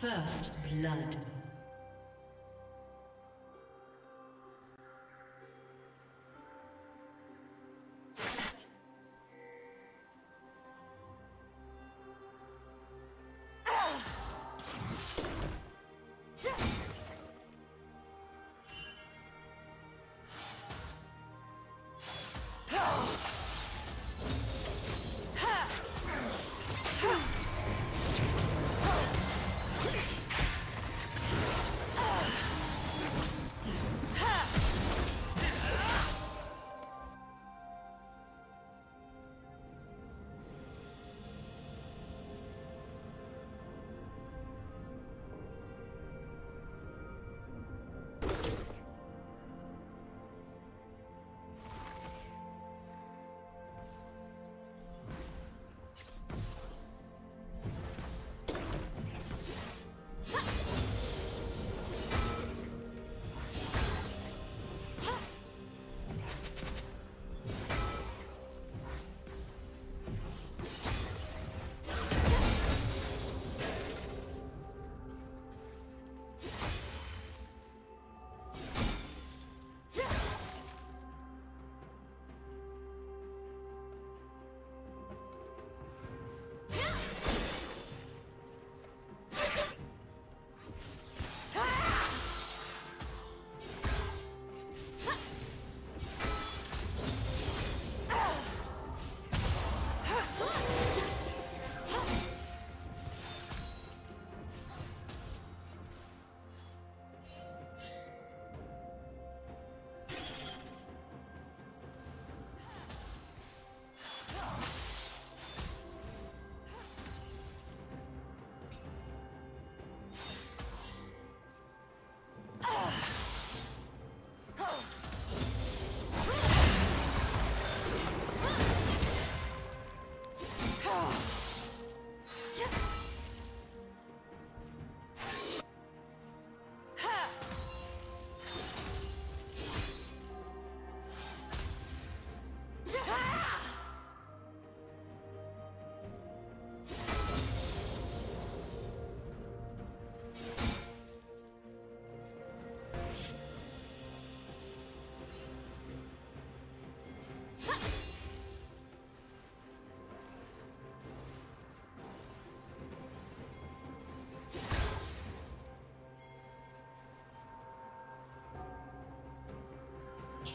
First blood.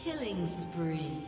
Killing spree.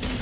Team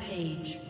Rampage.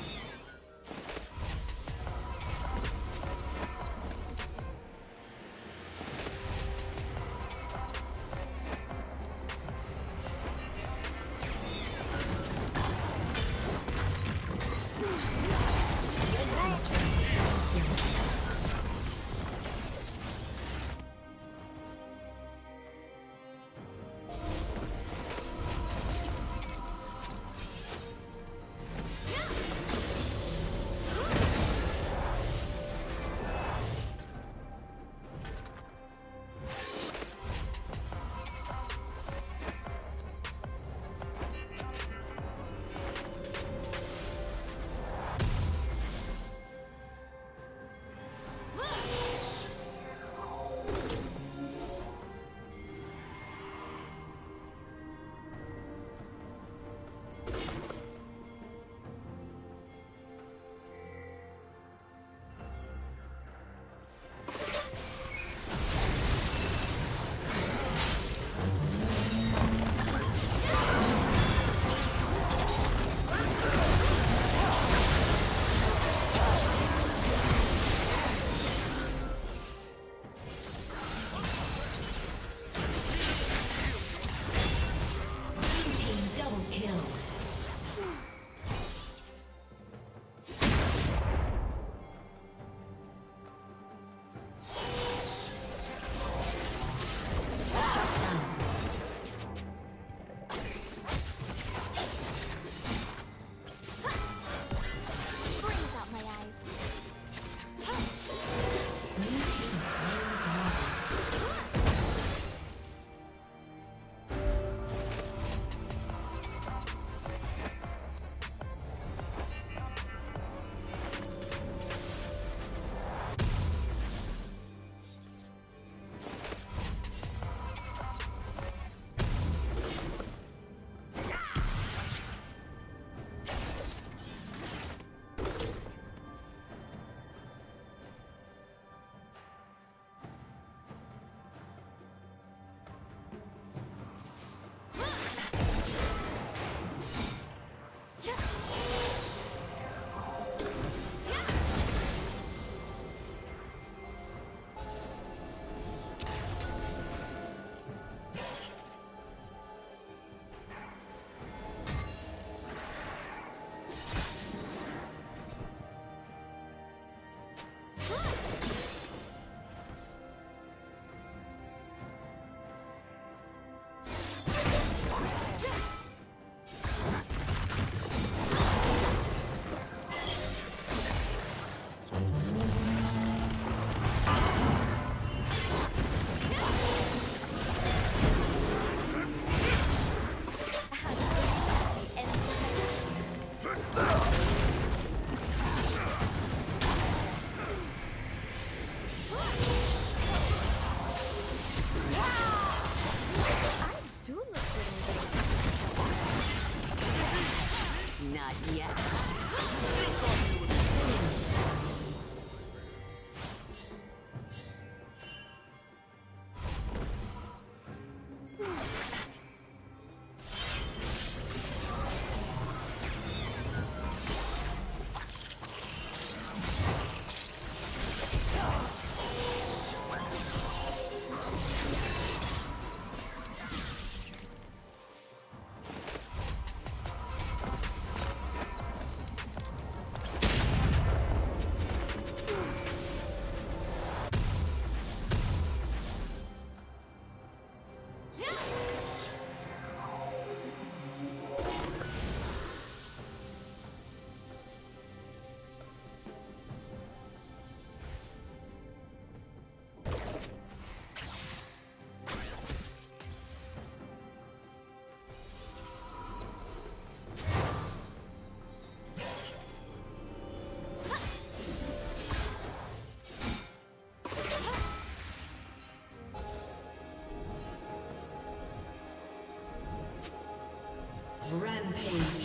Rampage.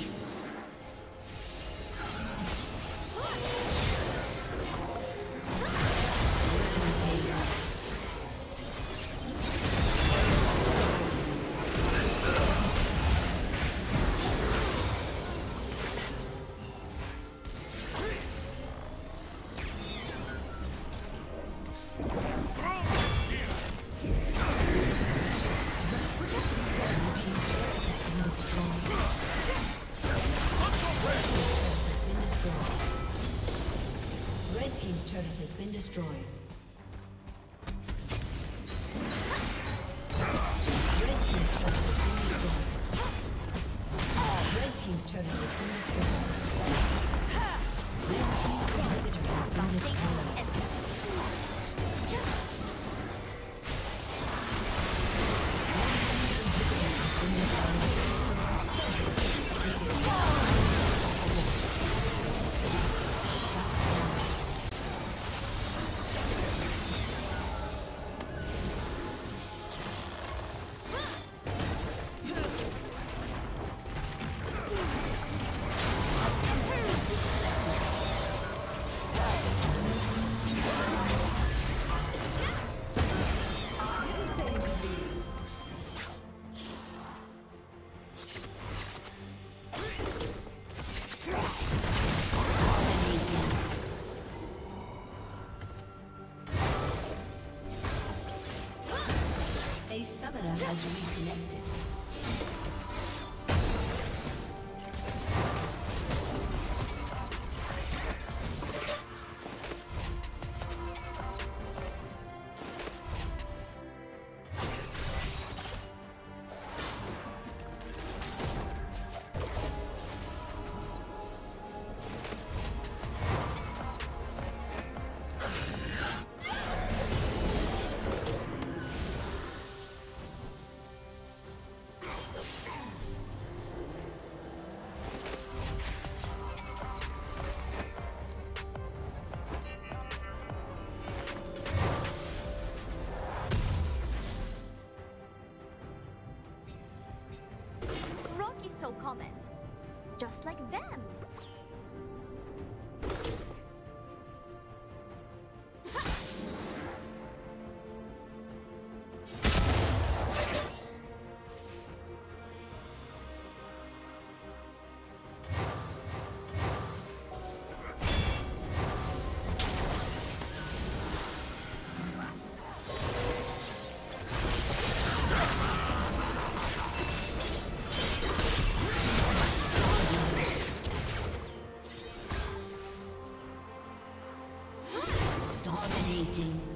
Has reconnected. Like them. Team's